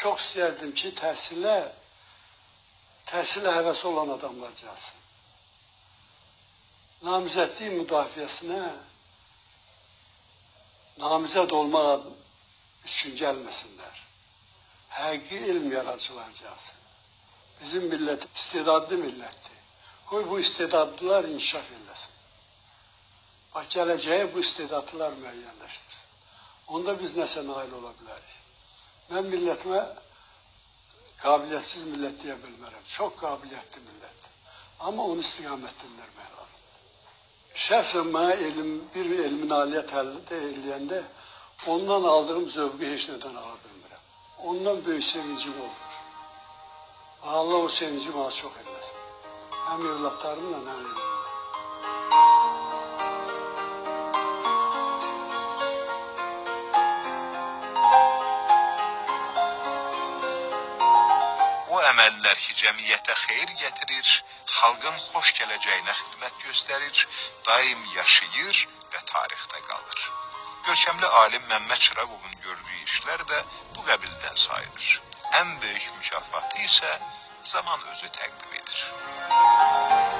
Çox istərdim ki, təhsilə təhsilə həvəsi olan adamlar gəlsin. Namizədlik müdafiəsinə namizəd olmaq üçün gəlməsinlər. Həqiqi elm yaradıcılar gəlsin. Bizim millət istedadlı millətdir. Qoy bu istedadlılar inkişaf eləsin. Bax, gələcəyə bu istedadlılar müəyyənləşdirsin. Onda biz nəsə nail ola bilərik. Mən millətimə qabiliyyətsiz millət deyə bilmərəm. Çox qabiliyyətli millətdir. Amma onu istiqamətləndirmək lazımdır. Şəxsən mənə elm, bir elmin aliyyət əldə eləyəndə ondan aldığım zövqü heç nədən ala bilmirəm. Ondan böyük sevincim olur. Allah o sevinci bana çox eləsin. Həm evlatlarımla, həm evimlə. Əməllər ki, cəmiyyətə xeyir gətirir, xalqın xoş gələcəyinə xidmət göstərir, daim yaşayır və tarixdə qalır. Görkəmli alim Məmməd Çıraqovun gördüyü işlər də bu qəbildən sayılır. Ən böyük mükafatı isə zaman özü təqdim edir.